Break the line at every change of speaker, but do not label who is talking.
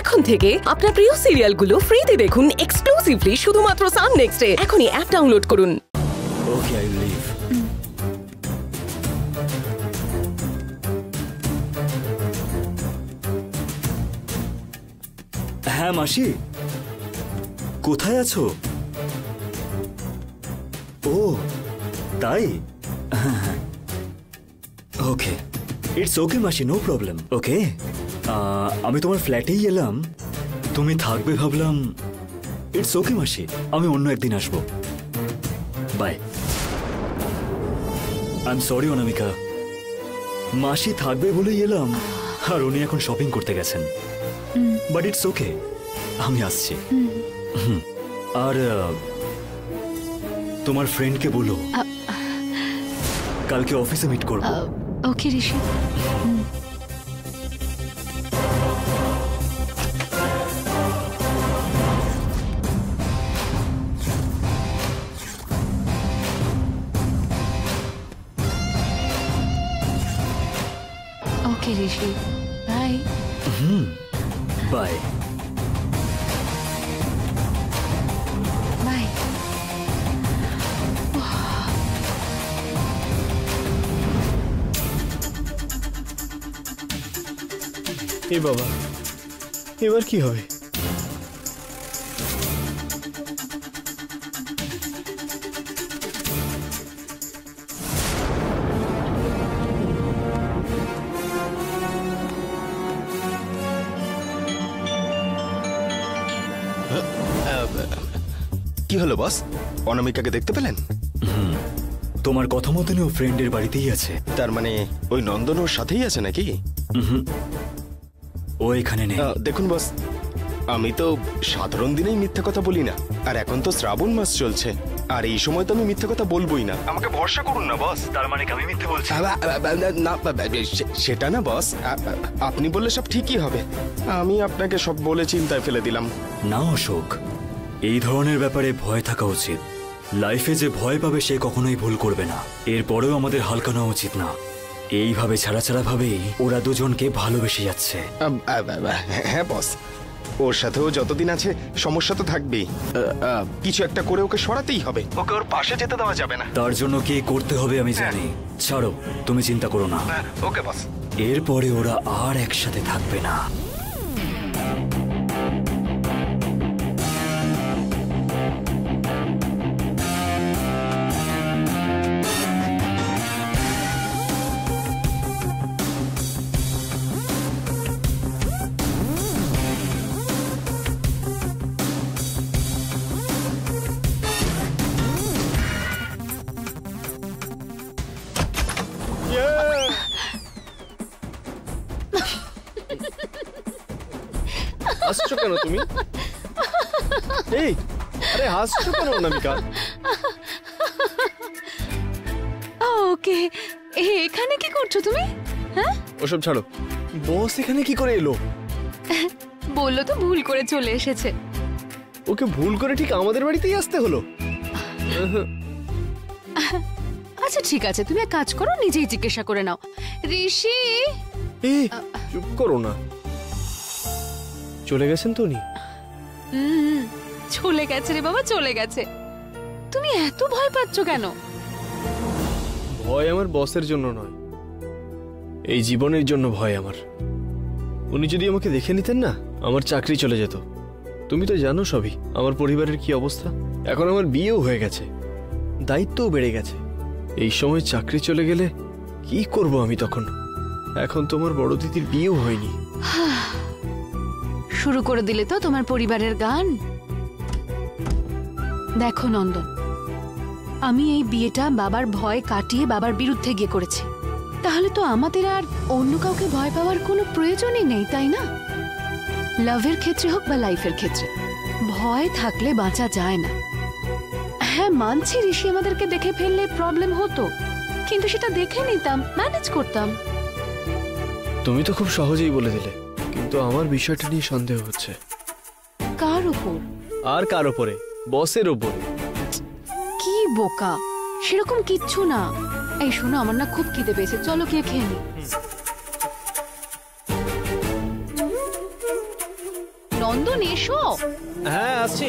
এখন থেকে আপনার প্রিয় সিরিয়ালগুলো ফ্রিতে দেখুন এক্সক্লুসিভলি শুধুমাত্র সান নেক্সটে এখনই অ্যাপ ডাউনলোড করুন।
হ্যাঁ মাসি। কোথায় আছো? ও, তাই? ওকে ইটস ওকে মাসি নো প্রবলেম ওকে আমি তোমার ফ্ল্যাটেই এলাম। তুমি থাকবে ভাবলাম ইটস ওকে মাসি আমি অন্য একদিন আসব। Bye I am sorry Anamika. মাসি থাকবে বলেই এলাম আর উনি এখন শপিং করতে গেছেন। বাট ইটস ওকে আমি আসছি। হুম। আর তোমার ফ্রেন্ডকে বলো। কালকে অফিসে মিট করব।
Okay Rishi. Okay Rishi bye
bye
bye
এ বাবা এবার কি হবে
কি হলো বস? অনামিকাকে দেখতে পেলেন?
তোমার কথা মতনই ও ফ্রেন্ডের বাড়িতেই আছে।
তার মানে ওই নন্দন ওর সাথেই আছে নাকি?
ও এখানে নেই।
দেখুন বস। আমি তো সাধারণ দিনেই মিথ্যে কথা বলি না। আর এখন তো শ্রাবণ মাস চলছে। আর এই সময় তো আমি মিথ্যে কথা বলবোই না। আমাকে ভরসা করুন না বস।
তার মানে আমি মিথ্যে বলছি?
না সেটা না বস। আপনি বললে সব ঠিকই হবে। আমি আপনাকে সব বলে চিন্তায় ফেলে দিলাম।
না অশোক। এই ধরনের ব্যাপারে ভয় থাকা উচিত। লাইফে যে ভয় পাবে সে কখনোই ভুল করবে না। এরপরেও আমাদের হালকা নেওয়া উচিত না। এইভাবে ছাড়া ছাড়া ভাবেই ওরা দুজনকে ভালোবেসে যাচ্ছে।
হ্যাঁ বস। ওর সাথেও যতদিন আছে সমস্যা তো থাকবেই। কিছু একটা করে ওকে সরাতেই হবে। ওকে ওর পাশে যেতে দেওয়া যাবে না।
তার জন্য কি করতে হবে আমি জানি। ছাড়ো তুমি চিন্তা করো না।
হ্যাঁ, ওকে বস।
এরপরে ওরা আর একসাথে থাকবে না।
কেন তুমি? এই আরে হাসছো কেন অনামিকা?
ওকে এখানে কি করছ তুমি? হ্যাঁ?
ওসব ছাড়ো। বস এখানে কি করে এলো?
বলল তো ভুল করে চলে এসেছে।
ওকে ভুল করে ঠিক আমাদের বাড়িতেই আসতে হলো?
আচ্ছা ঠিক আছে তুমি এক কাজ করো নিজেই জিজ্ঞাসা করে নাও। ঋষি?
এই চুপ করো না। চলে গেছেন তো উনি?
চলে গেছে রে বাবা চলে গেছে। তুমি এত ভয় পাচ্ছ কেন?
ভয় আমার বসের জন্য নয়। এই জীবনের জন্য ভয় আমার। উনি যদি আমাকে দেখে নিতেন না আমার চাকরি চলে যেত। তুমি তো জানো সবই আমার পরিবারের কি অবস্থা? এখন আমার বিয়েও হয়ে গেছে দায়িত্বও বেড়ে গেছে। এই সময় চাকরি চলে গেলে কি করব আমি তখন? এখন তোমার বড় দিদির বিয়েও হয়নি।
শুরু করে দিলে তো তোমার পরিবারের গান। দেখো নন্দন, আমি এই বিয়েটা বাবার ভয় কাটিয়ে বাবার বিরুদ্ধে গিয়ে করেছি। তাহলে তো আমাদের আর অন্য কাউকে ভয় পাওয়ার কোনো প্রয়োজনই নেই, তাই না? লাভের ক্ষেত্রে হোক বা লাইফের ক্ষেত্রে, ভয় থাকলে বাঁচা যায় না। হ্যাঁ মানছি ঋষি আমাদেরকে দেখে ফেললে প্রবলেম হতো, কিন্তু সেটা দেখে নিতাম ম্যানেজ করতাম।
তুমি তো খুব সহজেই বলে দিলে। কিন্তু আমার বিষয়টা নিয়ে সন্দেহ হচ্ছে।
কার উপর?
আর কার উপরে? বসের ওপরে
কি বোকা? সেরকম কিচ্ছু না। এই শোনো আমার না খুব খিদে পেয়েছে। চলো গিয়ে খেয়ে নি। নন্দন এসো।
হ্যাঁ আসছি।